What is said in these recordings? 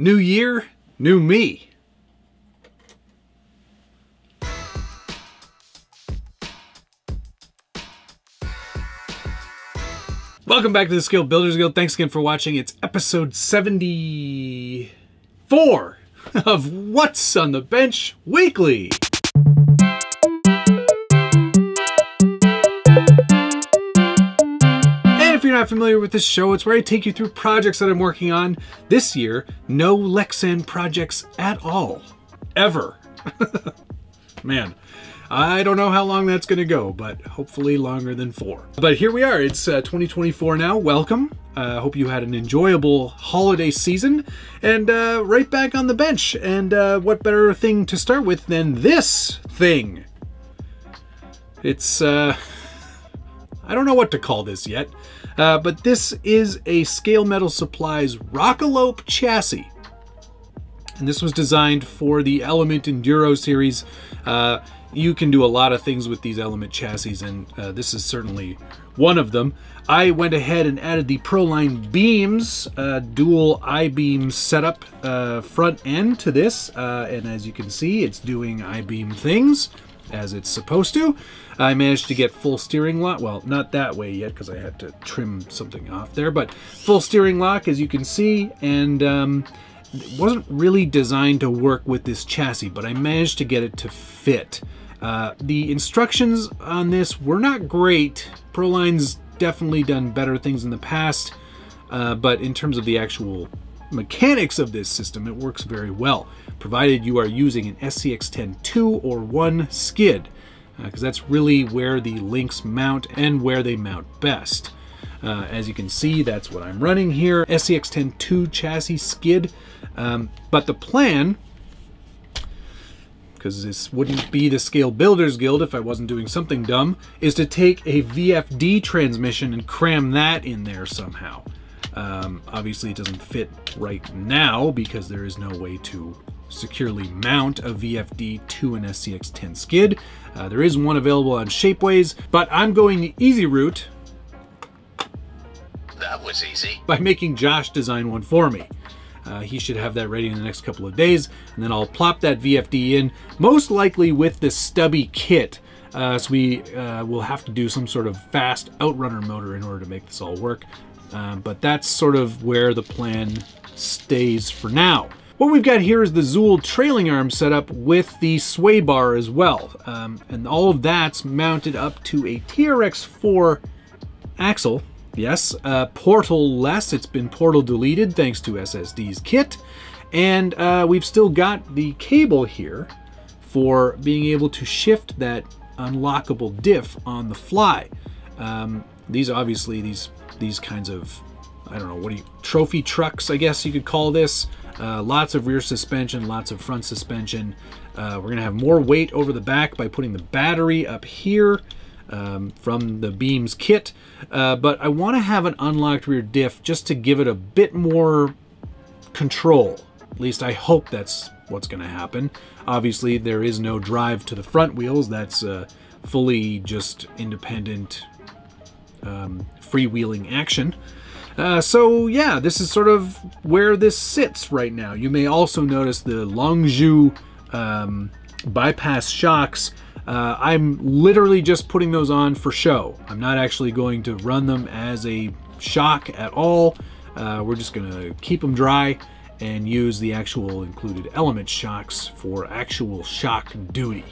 New year, new me. Welcome back to the Scale Builders Guild. Thanks again for watching. It's episode 74 of What's on the Bench Weekly. Not familiar with this show, it's where I take you through projects that I'm working on. This year, no Lexan projects at all. Ever. Man, I don't know how long that's going to go, but hopefully longer than four. But here we are. It's uh, 2024 now. Welcome. I uh, hope you had an enjoyable holiday season and uh, right back on the bench. And uh, what better thing to start with than this thing? It's, uh, I don't know what to call this yet, uh, but this is a Scale Metal Supplies Rockalope chassis. And this was designed for the Element Enduro series. Uh, you can do a lot of things with these Element chassis, and uh, this is certainly one of them. I went ahead and added the Proline beams, uh, dual I-beam setup uh, front end to this, uh, and as you can see, it's doing I-beam things as it's supposed to. I managed to get full steering lock. Well, not that way yet because I had to trim something off there, but full steering lock as you can see. And um, it wasn't really designed to work with this chassis, but I managed to get it to fit. Uh, the instructions on this were not great. Proline's definitely done better things in the past, uh, but in terms of the actual mechanics of this system, it works very well, provided you are using an SCX-10 2 or 1 skid, because uh, that's really where the links mount and where they mount best. Uh, as you can see, that's what I'm running here, SCX-10 2 chassis skid, um, but the plan because this wouldn't be the Scale Builders Guild if I wasn't doing something dumb, is to take a VFD transmission and cram that in there somehow. Um, obviously, it doesn't fit right now because there is no way to securely mount a VFD to an SCX-10 skid. Uh, there is one available on Shapeways, but I'm going the easy route. That was easy. By making Josh design one for me. Uh, he should have that ready in the next couple of days, and then I'll plop that VFD in, most likely with the stubby kit. Uh, so we uh, will have to do some sort of fast outrunner motor in order to make this all work. Um, but that's sort of where the plan stays for now. What we've got here is the Zuul trailing arm setup with the sway bar as well. Um, and all of that's mounted up to a TRX4 axle. Yes, uh, portal less. It's been portal deleted thanks to SSD's kit. And uh, we've still got the cable here for being able to shift that unlockable diff on the fly. Um, these obviously, these these kinds of, I don't know, what do you, trophy trucks, I guess you could call this. Uh, lots of rear suspension, lots of front suspension. Uh, we're to have more weight over the back by putting the battery up here um, from the Beams kit. Uh, but I want to have an unlocked rear diff just to give it a bit more control. At least I hope that's what's going to happen. Obviously, there is no drive to the front wheels. That's uh, fully just independent um, freewheeling action. Uh, so yeah, this is sort of where this sits right now. You may also notice the Longzhu um, bypass shocks. Uh, I'm literally just putting those on for show. I'm not actually going to run them as a shock at all. Uh, we're just going to keep them dry and use the actual included element shocks for actual shock duty.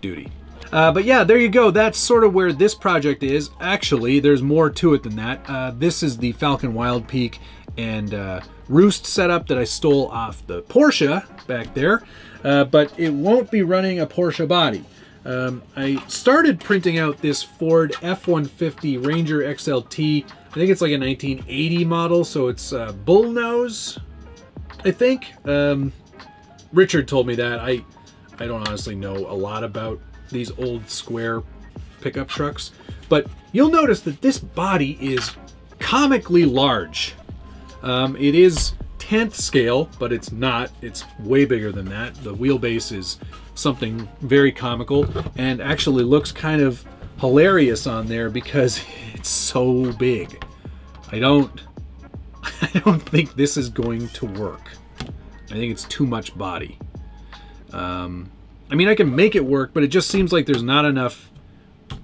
Duty. Uh, but yeah, there you go. That's sort of where this project is. Actually, there's more to it than that. Uh, this is the Falken Wildpeak and uh, Roost setup that I stole off the Porsche back there. Uh, but it won't be running a Porsche body. Um, I started printing out this Ford F-150 Ranger XLT. I think it's like a 1980 model, so it's uh, bullnose, I think. Um, Richard told me that. I, I don't honestly know a lot about these old square pickup trucks. But you'll notice that this body is comically large. Um, it is 10th scale, but it's not. It's way bigger than that. The wheelbase is something very comical and actually looks kind of hilarious on there because it's so big. I don't I don't think this is going to work. I think it's too much body. Um, I mean, I can make it work, but it just seems like there's not enough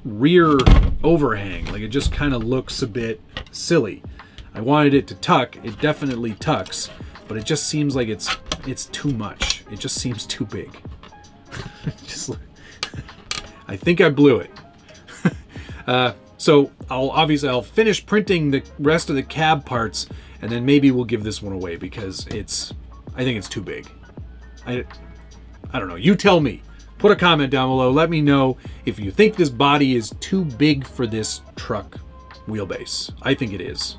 rear overhang. Like it just kind of looks a bit silly. I wanted it to tuck. It definitely tucks, but it just seems like it's it's too much. It just seems too big. just, I think I blew it. uh, so I'll obviously I'll finish printing the rest of the cab parts, and then maybe we'll give this one away because it's I think it's too big. I I don't know. You tell me. Put a comment down below. Let me know if you think this body is too big for this truck wheelbase. I think it is.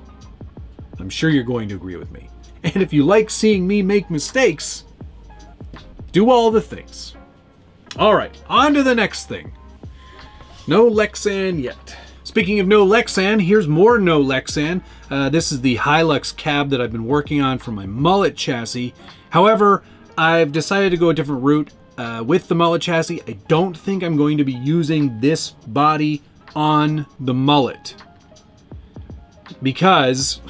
I'm sure you're going to agree with me. And if you like seeing me make mistakes, do all the things. All right, on to the next thing. No Lexan yet. Speaking of no Lexan, here's more no Lexan. Uh, this is the Hilux cab that I've been working on for my mullet chassis. However, I've decided to go a different route uh, with the mullet chassis. I don't think I'm going to be using this body on the mullet because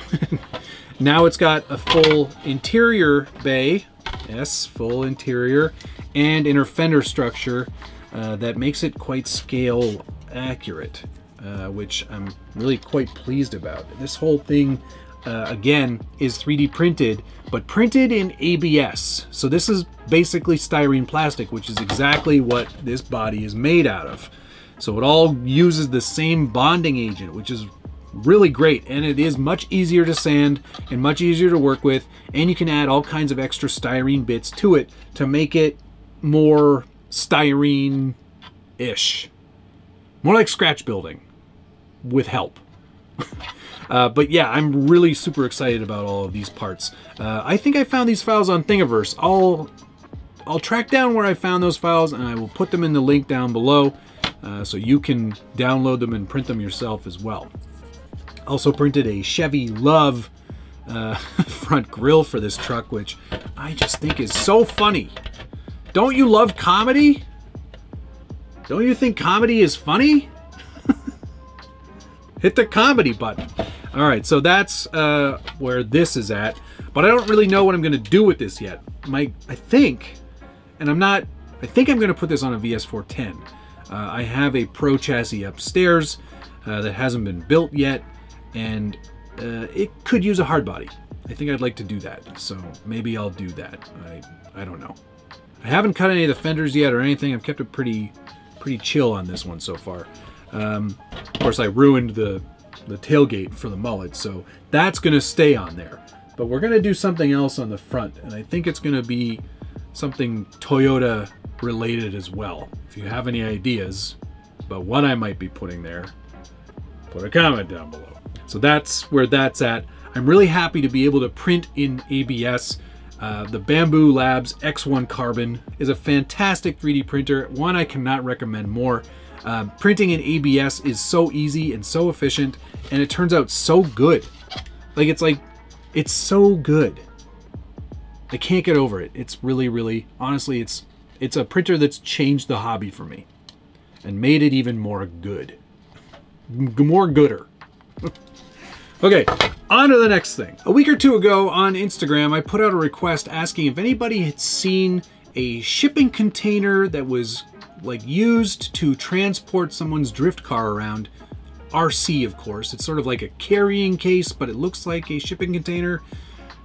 now it's got a full interior bay, yes, full interior, and inner fender structure uh, that makes it quite scale accurate, uh, which I'm really quite pleased about. This whole thing, uh, again, is 3D printed, but printed in ABS. So this is basically styrene plastic, which is exactly what this body is made out of. So it all uses the same bonding agent, which is really great and it is much easier to sand and much easier to work with and you can add all kinds of extra styrene bits to it to make it more styrene-ish. More like scratch building with help. uh, but yeah, I'm really super excited about all of these parts. Uh, I think I found these files on Thingiverse. I'll, I'll track down where I found those files and I will put them in the link down below uh, so you can download them and print them yourself as well. Also printed a Chevy Love uh, front grille for this truck, which I just think is so funny. Don't you love comedy? Don't you think comedy is funny? Hit the comedy button. All right, so that's uh, where this is at. But I don't really know what I'm going to do with this yet. My, I think, and I'm not, I think I'm going to put this on a VS410. Uh, I have a Pro chassis upstairs uh, that hasn't been built yet and uh, it could use a hard body. I think I'd like to do that, so maybe I'll do that. I, I don't know. I haven't cut any of the fenders yet or anything. I've kept it pretty pretty chill on this one so far. Um, of course, I ruined the, the tailgate for the mullet, so that's going to stay on there. But we're going to do something else on the front, and I think it's going to be something Toyota related as well. If you have any ideas about what I might be putting there, put a comment down below. So that's where that's at. I'm really happy to be able to print in ABS. Uh, the Bambu Labs X1 Carbon is a fantastic 3D printer, one I cannot recommend more. Uh, printing in ABS is so easy and so efficient, and it turns out so good. Like, it's like, it's so good. I can't get over it. It's really, really, honestly, it's it's a printer that's changed the hobby for me and made it even more good. More gooder. Okay, on to the next thing. A week or two ago on Instagram, I put out a request asking if anybody had seen a shipping container that was like used to transport someone's drift car around. RC, of course. It's sort of like a carrying case, but it looks like a shipping container.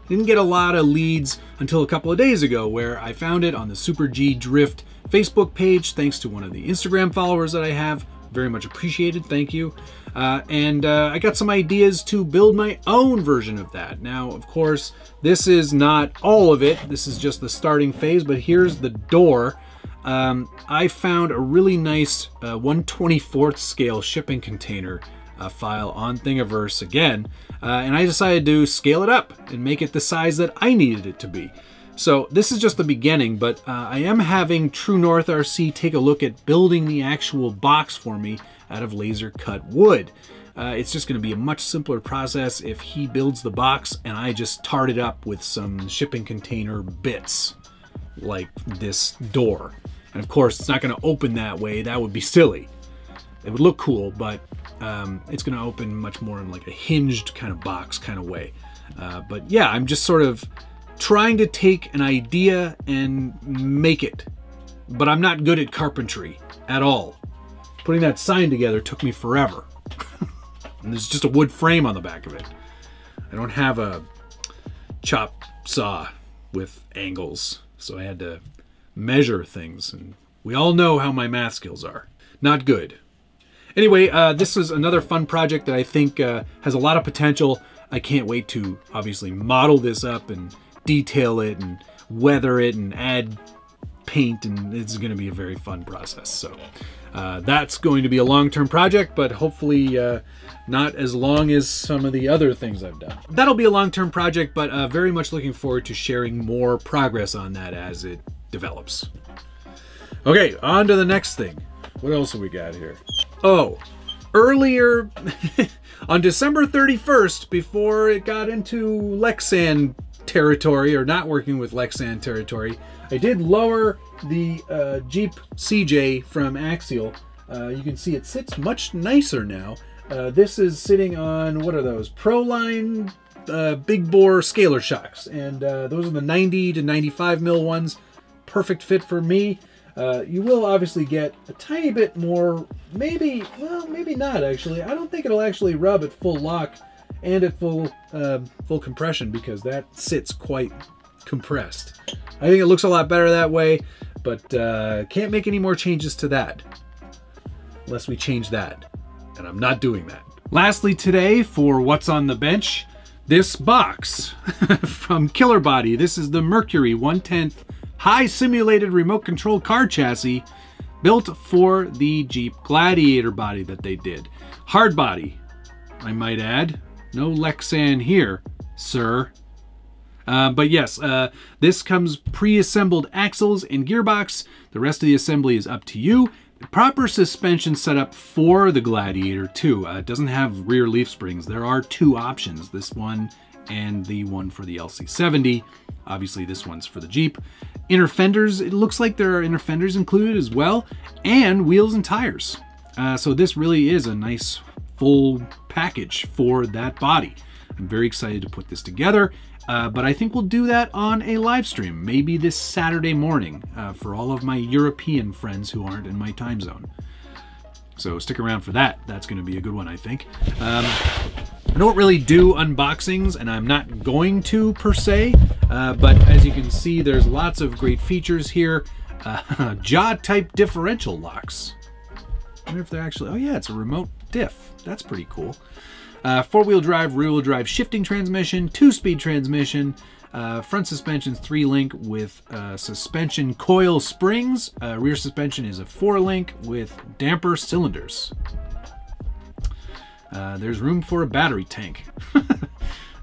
Didn't get a lot of leads until a couple of days ago where I found it on the Super G Drift Facebook page thanks to one of the Instagram followers that I have very much appreciated. Thank you. Uh, and uh, I got some ideas to build my own version of that. Now, of course, this is not all of it. This is just the starting phase, but here's the door. Um, I found a really nice uh, 124th scale shipping container uh, file on Thingiverse again, uh, and I decided to scale it up and make it the size that I needed it to be. So this is just the beginning, but uh, I am having True North RC take a look at building the actual box for me out of laser cut wood. Uh, it's just going to be a much simpler process if he builds the box and I just tart it up with some shipping container bits like this door. And of course, it's not going to open that way. That would be silly. It would look cool, but um, it's going to open much more in like a hinged kind of box kind of way. Uh, but yeah, I'm just sort of trying to take an idea and make it. But I'm not good at carpentry at all. Putting that sign together took me forever. and there's just a wood frame on the back of it. I don't have a chop saw with angles, so I had to measure things. And we all know how my math skills are. Not good. Anyway, uh, this is another fun project that I think uh, has a lot of potential. I can't wait to obviously model this up and detail it and weather it and add paint and it's going to be a very fun process. So uh, that's going to be a long-term project, but hopefully uh, not as long as some of the other things I've done. That'll be a long-term project, but uh, very much looking forward to sharing more progress on that as it develops. Okay, on to the next thing. What else have we got here? Oh, earlier on December 31st, before it got into Lexan territory or not working with Lexan territory, I did lower the uh, Jeep CJ from Axial. Uh, you can see it sits much nicer now. Uh, this is sitting on, what are those? Proline uh, big bore scalar shocks. And uh, those are the 90 to 95 mil ones. Perfect fit for me. Uh, you will obviously get a tiny bit more, maybe, well, maybe not actually. I don't think it'll actually rub at full lock and at full uh, full compression because that sits quite compressed. I think it looks a lot better that way, but uh, can't make any more changes to that unless we change that. And I'm not doing that. Lastly today for what's on the bench, this box from Killerbody. This is the Mercury 110th high simulated remote control car chassis built for the Jeep Gladiator body that they did. Hard body, I might add. No Lexan here, sir. Uh, but yes, uh, this comes pre-assembled axles and gearbox. The rest of the assembly is up to you. Proper suspension setup for the Gladiator too. Uh, it doesn't have rear leaf springs. There are two options, this one and the one for the LC70. Obviously this one's for the Jeep. Inner fenders, it looks like there are inner fenders included as well, and wheels and tires. Uh, so this really is a nice full package for that body. I'm very excited to put this together, uh, but I think we'll do that on a live stream, maybe this Saturday morning uh, for all of my European friends who aren't in my time zone. So stick around for that. That's going to be a good one, I think. Um, I don't really do unboxings, and I'm not going to per se, uh, but as you can see, there's lots of great features here. Uh, jaw-type differential locks. I wonder if they're actually... Oh yeah, it's a remote diff. That's pretty cool. Uh, four-wheel drive, rear-wheel drive shifting transmission, two-speed transmission, uh, front suspension's three link with uh, suspension coil springs. Uh, rear suspension is a four link with damper cylinders. Uh, there's room for a battery tank.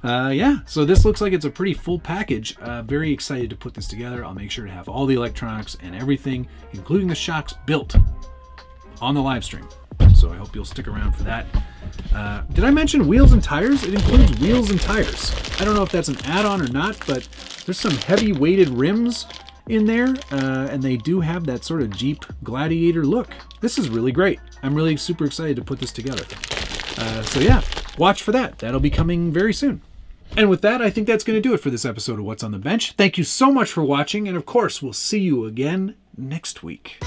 Uh, yeah, so this looks like it's a pretty full package. Very excited to put this together. I'll make sure to have all the electronics and everything, including the shocks, built on the live stream. So I hope you'll stick around for that. Uh, did I mention wheels and tires? It includes wheels and tires. I don't know if that's an add-on or not, but there's some heavy weighted rims in there, uh, and they do have that sort of Jeep Gladiator look. This is really great. I'm really super excited to put this together. Uh, so yeah, watch for that. That'll be coming very soon. And with that, I think that's going to do it for this episode of What's on the Bench. Thank you so much for watching, and of course, we'll see you again next week.